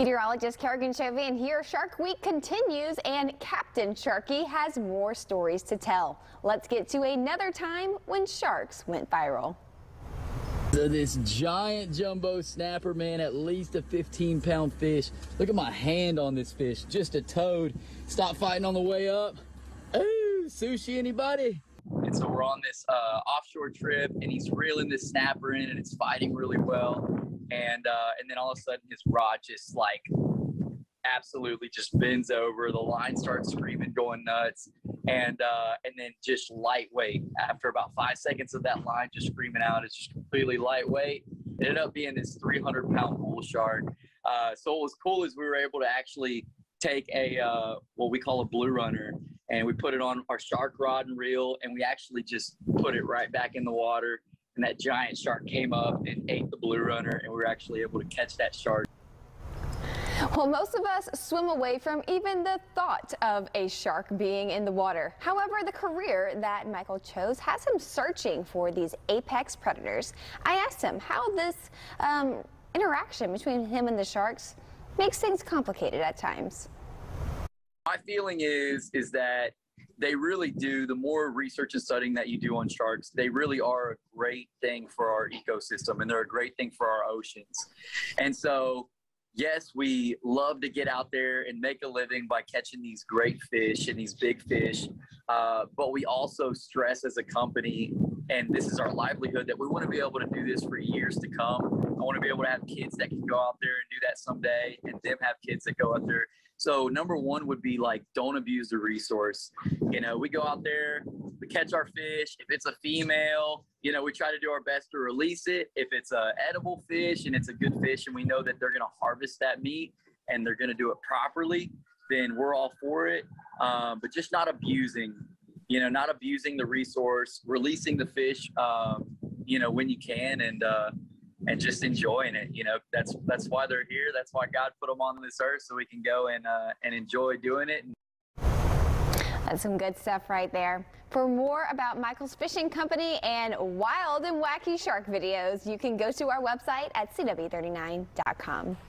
Meteorologist Carrigan Chauvin here. Shark Week continues and Captain Sharky has more stories to tell. Let's get to another time when sharks went viral. So this giant jumbo snapper, man, at least a 15 pound fish. Look at my hand on this fish, just a toad. Stop fighting on the way up. Ooh, sushi anybody? And so we're on this uh, offshore trip and he's reeling this snapper in and it's fighting really well and uh, and then all of a sudden his rod just like absolutely just bends over. The line starts screaming, going nuts, and uh, and then just lightweight. After about five seconds of that line just screaming out, it's just completely lightweight. It ended up being this 300 pound bull shark. Uh, so what was cool is we were able to actually take a uh, what we call a blue runner and we put it on our shark rod and reel and we actually just put it right back in the water and that giant shark came up and ate the blue runner and we were actually able to catch that shark. Well, most of us swim away from even the thought of a shark being in the water. However, the career that Michael chose has him searching for these apex predators. I asked him how this um, interaction between him and the sharks makes things complicated at times. My feeling is is that they really do. The more research and studying that you do on sharks, they really are a great thing for our ecosystem and they're a great thing for our oceans. And so, yes, we love to get out there and make a living by catching these great fish and these big fish. Uh, but we also stress as a company, and this is our livelihood, that we want to be able to do this for years to come. I want to be able to have kids that can go out there and do that someday, and them have kids that go out there so number one would be like don't abuse the resource. You know, we go out there, we catch our fish. If it's a female, you know, we try to do our best to release it. If it's a edible fish and it's a good fish and we know that they're gonna harvest that meat and they're gonna do it properly, then we're all for it. Um, but just not abusing, you know, not abusing the resource, releasing the fish, um, you know, when you can, and uh, and just enjoying it. You know, that's that's why they're here. That's why God put them on this earth so we can go and uh, and enjoy doing it. That's some good stuff right there. For more about Michael's Fishing Company and wild and wacky shark videos, you can go to our website at cw39.com.